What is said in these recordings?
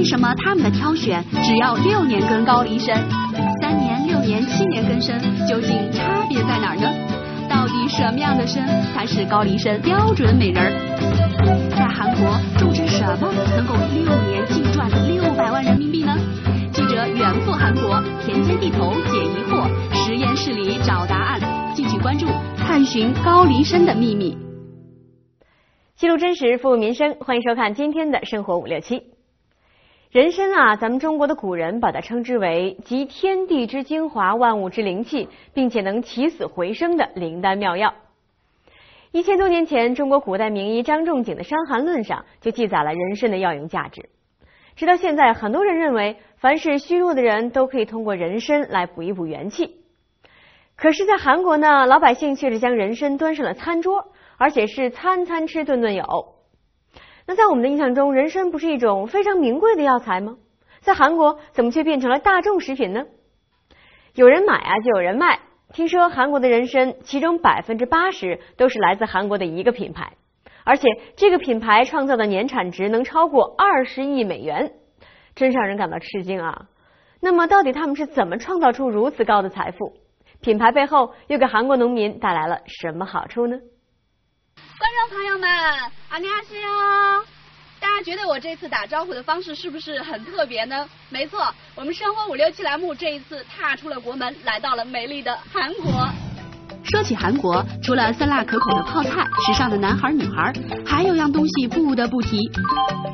为什么他们的挑选只要六年耕高丽参，三年、六年、七年耕参究竟差别在哪儿呢？到底什么样的参才是高丽参标准美人儿？在韩国种植什么能够六年净赚六百万人民币呢？记者远赴韩国，田间地头解疑惑，实验室里找答案。敬请关注，探寻高丽参的秘密。记录真实，服务民生，欢迎收看今天的生活五六七。人参啊，咱们中国的古人把它称之为集天地之精华、万物之灵气，并且能起死回生的灵丹妙药。一千多年前，中国古代名医张仲景的《伤寒论》上就记载了人参的药用价值。直到现在，很多人认为，凡是虚弱的人都可以通过人参来补一补元气。可是，在韩国呢，老百姓却是将人参端上了餐桌。而且是餐餐吃，顿顿有。那在我们的印象中，人参不是一种非常名贵的药材吗？在韩国怎么却变成了大众食品呢？有人买啊，就有人卖。听说韩国的人参，其中百分之八十都是来自韩国的一个品牌，而且这个品牌创造的年产值能超过二十亿美元，真让人感到吃惊啊！那么，到底他们是怎么创造出如此高的财富？品牌背后又给韩国农民带来了什么好处呢？观众朋友们，阿尼阿西哟！大家觉得我这次打招呼的方式是不是很特别呢？没错，我们生活五六七栏目这一次踏出了国门，来到了美丽的韩国。说起韩国，除了酸辣可口的泡菜、时尚的男孩女孩，还有样东西不得不提：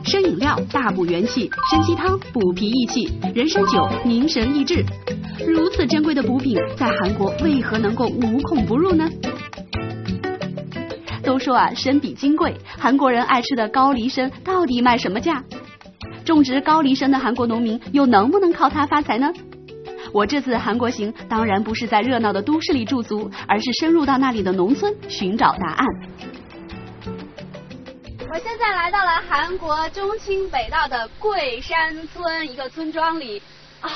参饮料大补元气，参鸡汤补脾益气，人参酒凝神益智。如此珍贵的补品，在韩国为何能够无孔不入呢？都说啊，参比金贵。韩国人爱吃的高丽参到底卖什么价？种植高丽参的韩国农民又能不能靠它发财呢？我这次韩国行当然不是在热闹的都市里驻足，而是深入到那里的农村寻找答案。我现在来到了韩国中清北道的桂山村一个村庄里啊，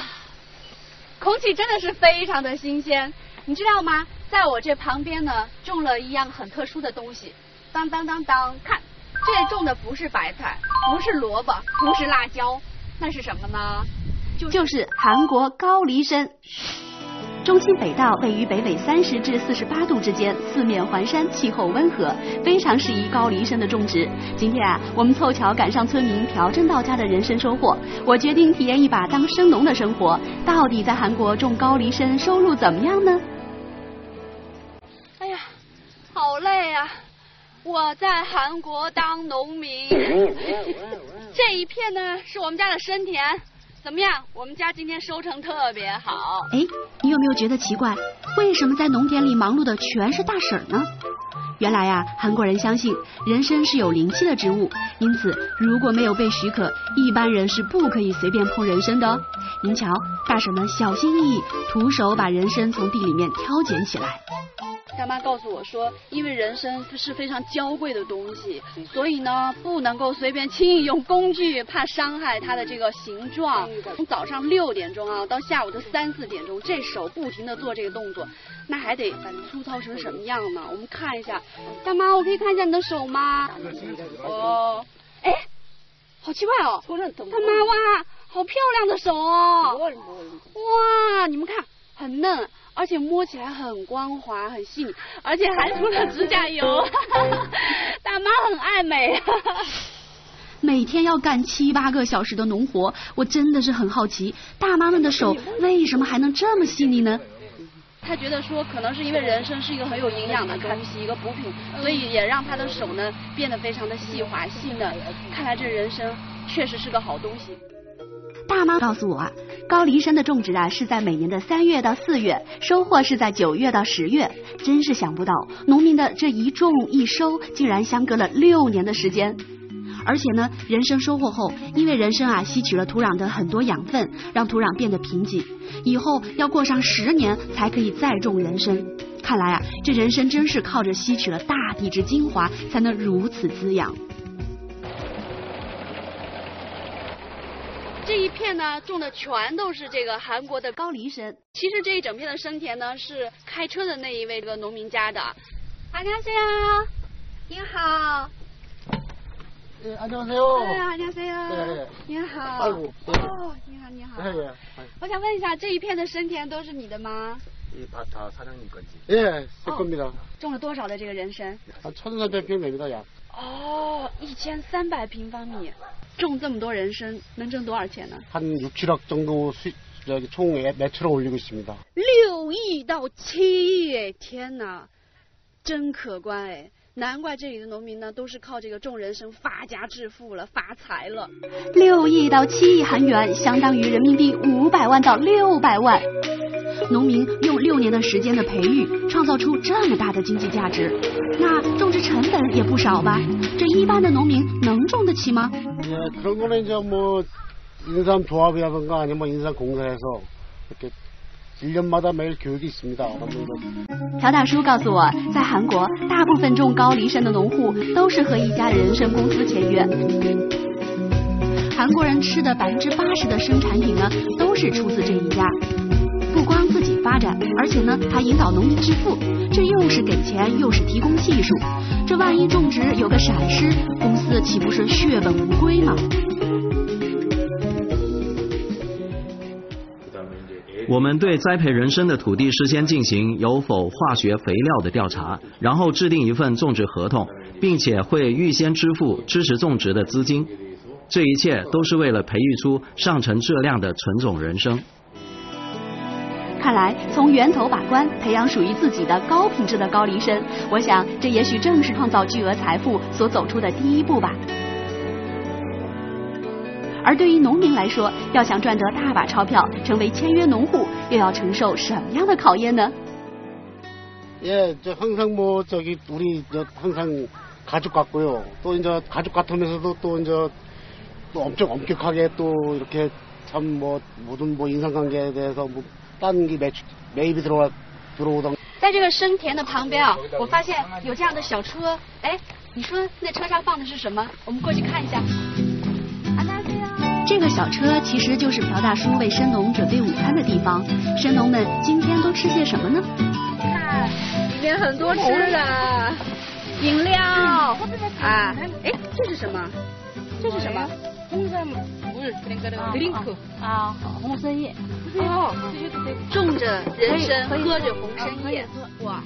空气真的是非常的新鲜，你知道吗？在我这旁边呢，种了一样很特殊的东西。当当当当，看，这种的不是白菜，不是萝卜，不是辣椒，那是什么呢？就是韩国高丽参。中清北道位于北纬三十至四十八度之间，四面环山，气候温和，非常适宜高丽参的种植。今天啊，我们凑巧赶上村民朴正道家的人参收获，我决定体验一把当生农的生活。到底在韩国种高丽参收入怎么样呢？好累啊！我在韩国当农民，这一片呢是我们家的生田，怎么样？我们家今天收成特别好。哎，你有没有觉得奇怪？为什么在农田里忙碌的全是大婶呢？原来呀，韩国人相信人参是有灵气的植物，因此如果没有被许可，一般人是不可以随便碰人参的哦。您瞧，大婶们小心翼翼，徒手把人参从地里面挑拣起来。大妈告诉我说，因为人参是非常娇贵的东西，所以呢不能够随便轻易用工具，怕伤害它的这个形状。从早上六点钟啊到下午的三四点钟，这手不停的做这个动作，那还得粗糙成什么样呢？我们看一下，大妈，我可以看一下你的手吗？哦，哎，好奇怪哦，大妈哇，好漂亮的手哦，哇，你们看，很嫩。而且摸起来很光滑、很细腻，而且还涂了指甲油。大妈很爱美。每天要干七八个小时的农活，我真的是很好奇，大妈们的手为什么还能这么细腻呢？他觉得说，可能是因为人参是一个很有营养的东西，一个补品，所以也让他的手呢变得非常的细滑、细嫩。看来这人参确实是个好东西。大妈告诉我啊，高黎山的种植啊是在每年的三月到四月，收获是在九月到十月。真是想不到，农民的这一种一收，竟然相隔了六年的时间。而且呢，人参收获后，因为人参啊吸取了土壤的很多养分，让土壤变得贫瘠，以后要过上十年才可以再种人参。看来啊，这人参真是靠着吸取了大地之精华，才能如此滋养。这一片呢，种的全都是这个韩国的高丽参。其实这一整片的生田呢，是开车的那一位这个农民家的。안녕하세 요， 您好。哎，안녕하세 요。 哎，안녕하세 요。 您好。 好。哦，你好，你好。我想问一下，这一片的生田都是你的吗？이밭다사장님건지예제겁니다种了多少的这个人参？한천삼백평됩니다 약。 哦，一千三百平方米， 种这么多人参能挣多少钱呢？한육칠억정도수저기총매출을올리고있습니다六亿到七亿，天哪，真可观哎！ 难怪这里的农民呢，都是靠这个种人参发家致富了，发财了。六亿到七亿韩元，相当于人民币五百万到六百万。农民用六年的时间的培育，创造出这么大的经济价值，那种植成本也不少吧？这一般的农民能种得起吗？그런거는이제뭐인삼조합이라든가아니면인삼공사에서이렇게 1년마다매일교육이있습니다朴大叔告诉我，在韩国，大部分种高丽参的农户都是和一家人参公司签约。韩国人吃的百分之八十的生产品呢，都是出自这一家。不光自己发展，而且呢还引导农民致富，这又是给钱又是提供技术，这万一种植有个闪失，公司岂不是血本无归吗？ 我们对栽培人参的土地事先进行有否化学肥料的调查，然后制定一份种植合同，并且会预先支付支持种植的资金，这一切都是为了培育出上乘质量的纯种人参。看来，从源头把关，培养属于自己的高品质的高丽参，我想这也许正是创造巨额财富所走出的第一步吧。而对于农民来说，要想赚得大把钞票，成为签约农户，又要承受什么样的考验呢？예저항상뭐저기우리저항상가족같고요또이제가족같으면서도또이제또엄청엄격하게또이렇게참뭐모든뭐인상관계에대해서뭐在这个生田的旁边啊，我发现有这样的小车。哎，你说那车上放的是什么？我们过去看一下。 这个小车其实就是朴大叔为生农准备午餐的地方。生农们今天都吃些什么呢？看，里面很多吃的，饮料啊。哎，这是什么？这是什么？红参木，不是，格林克啊，红参叶。哦，种着人参，喝着红参叶，哇！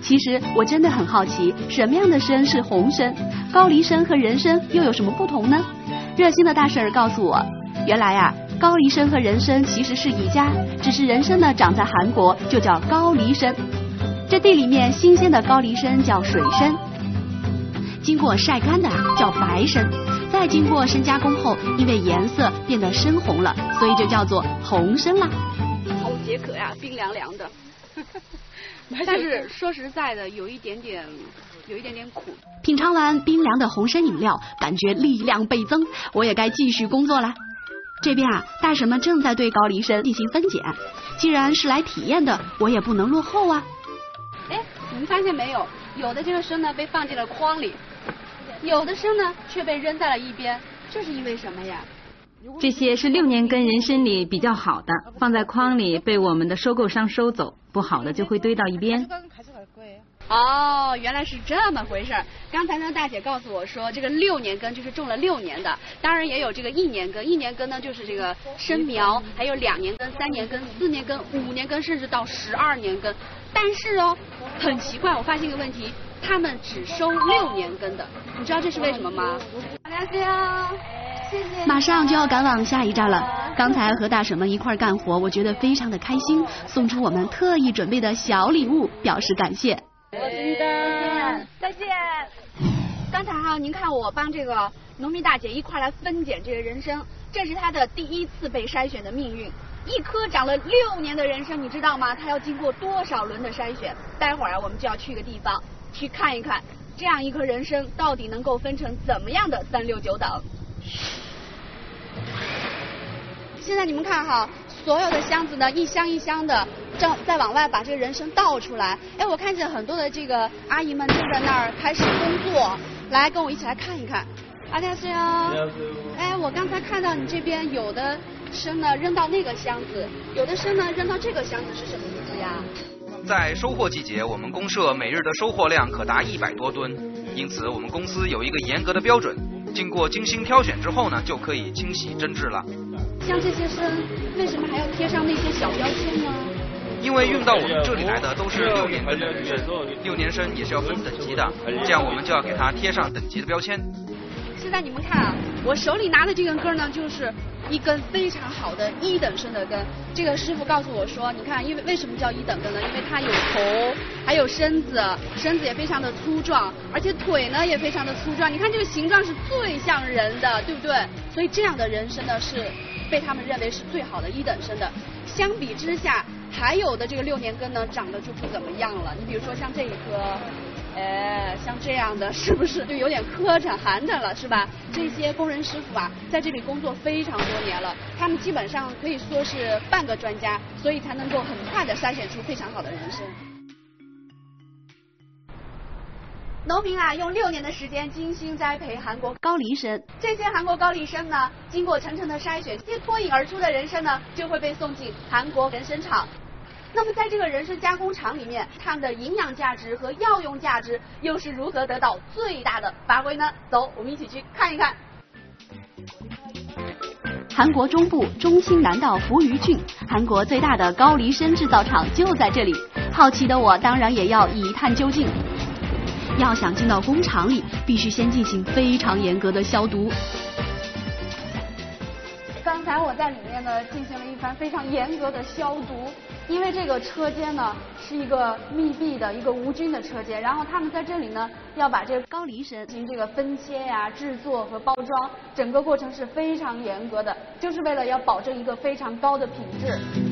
其实我真的很好奇，什么样的参是红参？高丽参和人参又有什么不同呢？热心的大婶儿告诉我，原来啊，高丽参和人参其实是一家，只是人参呢长在韩国就叫高丽参，这地里面新鲜的高丽参叫水参，经过晒干的叫白参。再经过深加工后，因为颜色变得深红了，所以就叫做红参啦。好解渴呀，冰凉凉的。但是说实在的，有一点点，有一点点苦。品尝完冰凉的红参饮料，感觉力量倍增，我也该继续工作了。这边啊，大婶们正在对高丽参进行分拣。既然是来体验的，我也不能落后啊。哎，你们发现没有？有的这个参呢，被放进了筐里。有的参呢却被扔在了一边，这是因为什么呀？这些是六年根人参里比较好的，放在筐里被我们的收购商收走，不好的就会堆到一边。哦，原来是这么回事儿。刚才呢，大姐告诉我说，这个六年根就是种了六年的，当然也有这个一年根，一年根呢就是这个生苗，还有两年根、三年根、四年根、五年根，甚至到十二年根。但是哦，很奇怪，我发现一个问题。他们只收六年根的，你知道这是为什么吗？谢谢。马上就要赶往下一站了。刚才和大婶们一块干活，我觉得非常的开心，送出我们特意准备的小礼物表示感谢。再见，再见。刚才哈，您看我帮这个农民大姐一块来分拣这个人参，这是她的第一次被筛选的命运。一颗长了六年的人参，你知道吗？它要经过多少轮的筛选？待会儿啊，我们就要去一个地方。去看一看，这样一颗人参到底能够分成怎么样的三六九等？现在你们看哈，所有的箱子呢，一箱一箱的正在往外把这个人参倒出来。哎，我看见很多的这个阿姨们正在那儿开始工作，来跟我一起来看一看。阿家师哦，哎，我刚才看到你这边有的参呢扔到那个箱子，有的参呢扔到这个箱子，是什么意思呀？在收获季节，我们公社每日的收获量可达一百多吨，因此我们公司有一个严格的标准：经过精心挑选之后呢，就可以清洗真质了。像这些参，为什么还要贴上那些小标签呢？因为运到我们这里来的都是六年根的人参，六年生也是要分等级的，这样我们就要给它贴上等级的标签。现在你们看啊，我手里拿的这根根呢，就是一根非常好的一等生的根。这个师傅告诉我说，你看，因为为什么叫一等根呢？因为它有头，还有身子，身子也非常的粗壮，而且腿呢也非常的粗壮。你看这个形状是最像人的，对不对？所以这样的人参呢是被他们认为是最好的一等生的。相比之下，还有的这个六年根呢长得就不怎么样了。你比如说像这一棵。哎，像这样的是不是就有点磕碜、寒碜了，是吧？这些工人师傅啊，在这里工作非常多年了，他们基本上可以说是半个专家，所以才能够很快的筛选出非常好的人参。农民啊，用六年的时间精心栽培韩国高丽参，这些韩国高丽参呢，经过层层的筛选，这些脱颖而出的人参呢，就会被送进韩国人参厂。那么在这个人参加工厂里面，它们的营养价值和药用价值又是如何得到最大的发挥呢？走，我们一起去看一看。韩国中部中青南道扶余郡，韩国最大的高丽参制造厂就在这里。好奇的我当然也要一探究竟。要想进到工厂里，必须先进行非常严格的消毒。刚才我在里面呢，进行了一番非常严格的消毒。因为这个车间呢是一个密闭的一个无菌的车间，然后他们在这里呢要把这个高梨参进行这个分切呀、制作和包装，整个过程是非常严格的，就是为了要保证一个非常高的品质。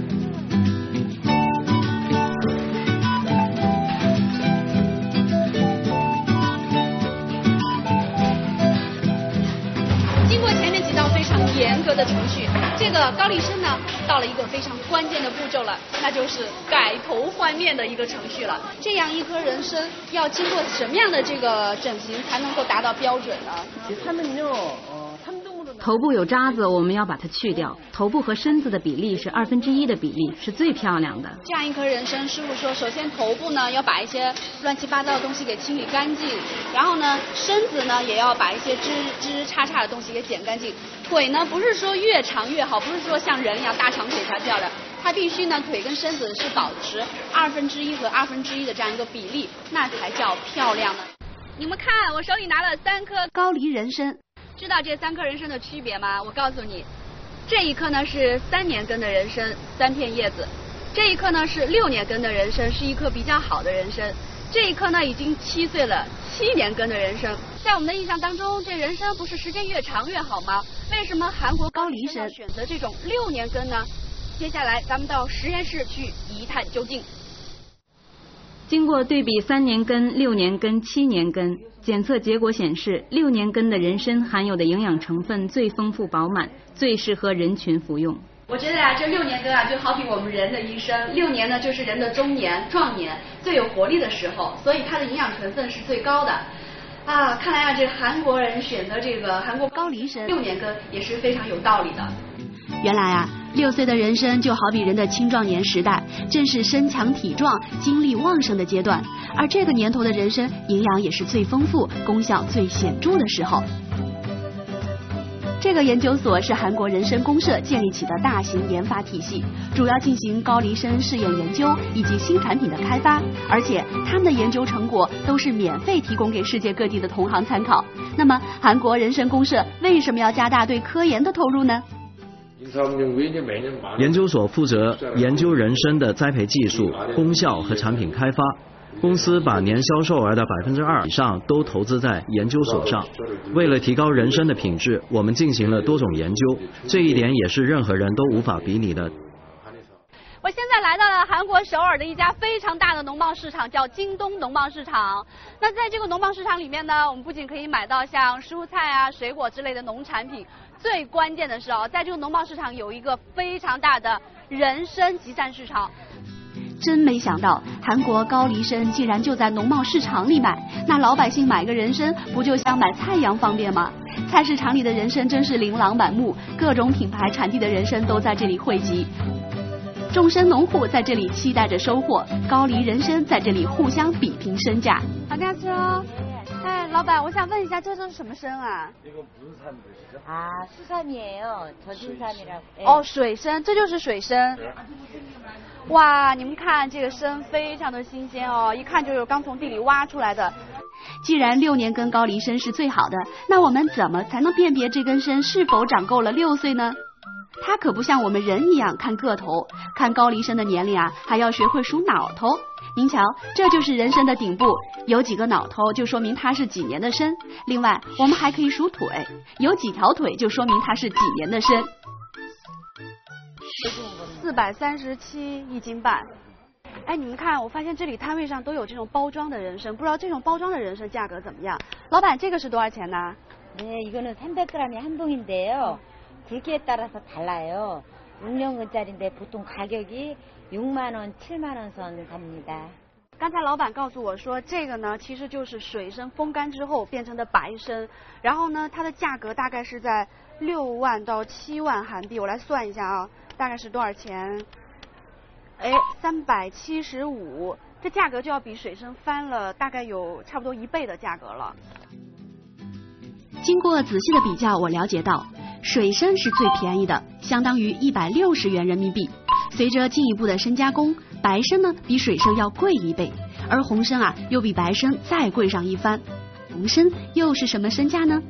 高丽参呢，到了一个非常关键的步骤了，那就是改头换面的一个程序了。这样一颗人参要经过什么样的这个整形才能够达到标准呢？他们就。头部有渣子，我们要把它去掉。头部和身子的比例是二分之一的比例，是最漂亮的。这样一颗人参，师傅说，首先头部呢要把一些乱七八糟的东西给清理干净，然后呢身子呢也要把一些枝枝叉叉的东西给剪干净。腿呢不是说越长越好，不是说像人一样大长腿才漂亮，它必须呢腿跟身子是保持二分之一和二分之一的这样一个比例，那才叫漂亮呢。你们看，我手里拿了三颗高丽人参。知道这三颗人参的区别吗？我告诉你，这一颗呢是三年根的人参，三片叶子；这一颗呢是六年根的人参，是一颗比较好的人参；这一颗呢已经七岁了，七年根的人参。在我们的印象当中，这人参不是时间越长越好吗？为什么韩国高丽参选择这种六年根呢？接下来咱们到实验室去一探究竟。经过对比三年根、六年根、七年根，检测结果显示，六年根的人参含有的营养成分最丰富饱满，最适合人群服用。我觉得啊，这六年根啊，就好比我们人的一生，六年呢就是人的中年、壮年最有活力的时候，所以它的营养成分是最高的。啊，看来啊，这韩国人选择这个韩国高丽参六年根也是非常有道理的。原来啊，六岁的人参就好比人的青壮年时代，正是身强体壮、精力旺盛的阶段。而这个年头的人参，营养也是最丰富、功效最显著的时候。这个研究所是韩国人参公社建立起的大型研发体系，主要进行高丽参试验研究以及新产品的开发。而且他们的研究成果都是免费提供给世界各地的同行参考。那么，韩国人参公社为什么要加大对科研的投入呢？研究所负责研究人参的栽培技术、功效和产品开发。公司把年销售额的百分之二以上都投资在研究所上。为了提高人参的品质，我们进行了多种研究，这一点也是任何人都无法比拟的。我现在来到了韩国首尔的一家非常大的农贸市场，叫京东农贸市场。那在这个农贸市场里面呢，我们不仅可以买到像蔬菜啊、水果之类的农产品。最关键的是哦，在这个农贸市场有一个非常大的人参集散市场。真没想到，韩国高丽参竟然就在农贸市场里买。那老百姓买个人参，不就像买菜一样方便吗？菜市场里的人参真是琳琅满目，各种品牌产地的人参都在这里汇集。众生农户在这里期待着收获，高丽人参在这里互相比拼身价。好，大家吃哦。哎，老板，我想问一下，这都是什么参啊？啊，수삼이에요。저진삼이라 고。 哦，水参，这就是水参。哇，你们看这个参非常的新鲜哦，一看就是刚从地里挖出来的。既然六年根高丽参是最好的，那我们怎么才能辨别这根参是否长够了六岁呢？它可不像我们人一样看个头，看高丽参的年龄啊，还要学会数脑头。 您瞧，这就是人参的顶部，有几个脑头就说明它是几年的参。另外，我们还可以数腿，有几条腿就说明它是几年的参。四百三十七一斤半。哎，你们看，我发现这里摊位上都有这种包装的人参，不知道这种包装的人参价格怎么样？老板，这个是多少钱呢？네이거는300g 이한봉인데요굵기에따라서달라요6년근짜리인데보통가격이 6만원7만원선갑니다刚才老板告诉我说，这个呢其实就是水参风干之后变成的白参，然后呢它的价格大概是在六万到七万韩币。我来算一下啊，大概是多少钱？哎，三百七十五，这价格就要比水参翻了大概有差不多一倍的价格了。经过仔细的比较，我了解到水参是最便宜的，相当于一百六十元人民币。 随着进一步的深加工，白参呢比水参要贵一倍，而红参啊又比白参再贵上一番。红参又是什么身价呢？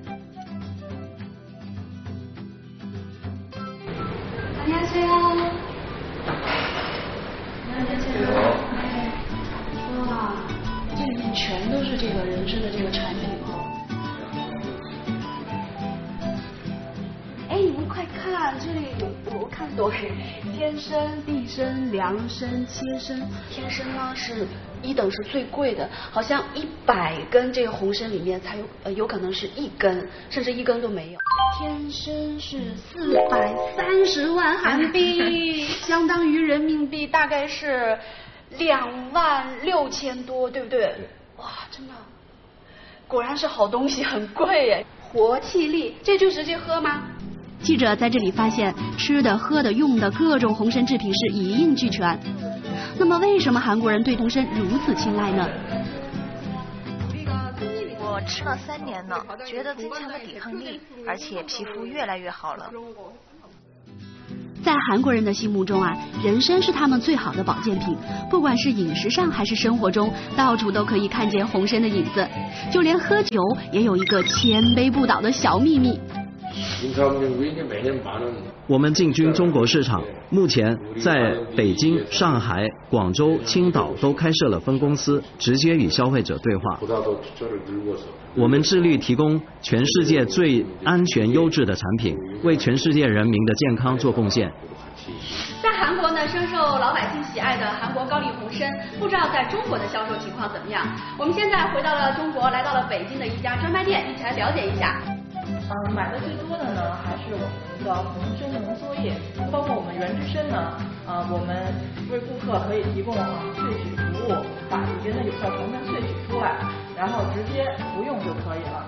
参、地参、凉参、切参，天参呢是一等是最贵的，好像一百根这个红参里面才有呃有可能是一根，甚至一根都没有。天参是四百三十万韩币，相当于人民币大概是两万六千多，对不对？哇，真的，果然是好东西，很贵耶。活气力，这就直接喝吗？记者在这里发现，吃的、喝的、用的各种红参制品是一应俱全。那么，为什么韩国人对红参如此青睐呢？我吃了三年了，觉得增强了抵抗力，而且皮肤越来越好了。在韩国人的心目中啊，人参是他们最好的保健品。不管是饮食上还是生活中，到处都可以看见红参的影子。就连喝酒也有一个千杯不倒的小秘密。我们进军中国市场，目前在北京、上海、广州、青岛都开设了分公司，直接与消费者对话。我们致力提供全世界最安全优质的产品，为全世界人民的健康做贡献。在韩国呢，深受老百姓喜爱的韩国高丽红参，不知道在中国的销售情况怎么样？我们现在回到了中国，来到了北京的一家专卖店，一起来了解一下。嗯，买的最多的呢，还是我们的红参浓缩液，包括我们原汁参呢，呃，我们为顾客可以提供啊萃取服务，把里边的有效成分萃取出来，然后直接服用就可以了。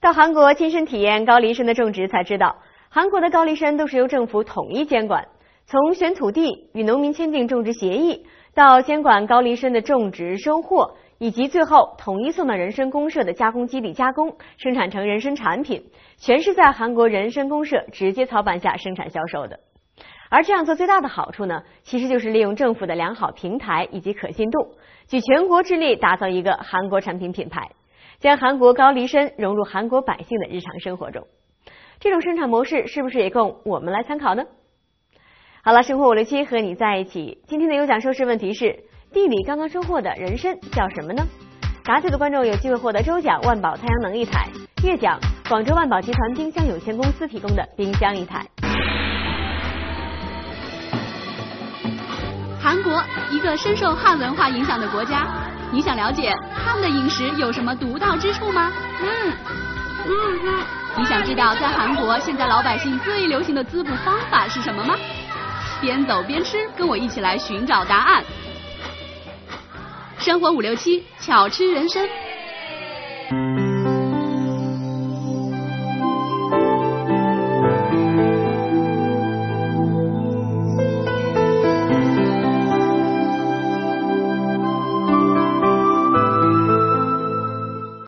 到韩国亲身体验高丽参的种植，才知道韩国的高丽参都是由政府统一监管，从选土地、与农民签订种植协议，到监管高丽参的种植、收获。以及最后统一送到人参公社的加工基地加工，生产成人参产品，全是在韩国人参公社直接操办下生产销售的。而这样做最大的好处呢，其实就是利用政府的良好平台以及可信度，举全国之力打造一个韩国产品品牌，将韩国高丽参融入韩国百姓的日常生活中。这种生产模式是不是也供我们来参考呢？好了，生活五六七和你在一起，今天的有奖收视问题是。地里刚刚收获的人参叫什么呢？答对的观众有机会获得周奖万宝太阳能一台，月奖广州万宝集团冰箱有限公司提供的冰箱一台。韩国，一个深受汉文化影响的国家，你想了解他们的饮食有什么独到之处吗？嗯嗯嗯。你想知道在韩国现在老百姓最流行的滋补方法是什么吗？边走边吃，跟我一起来寻找答案。生活五六七，巧吃人参。